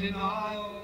denial.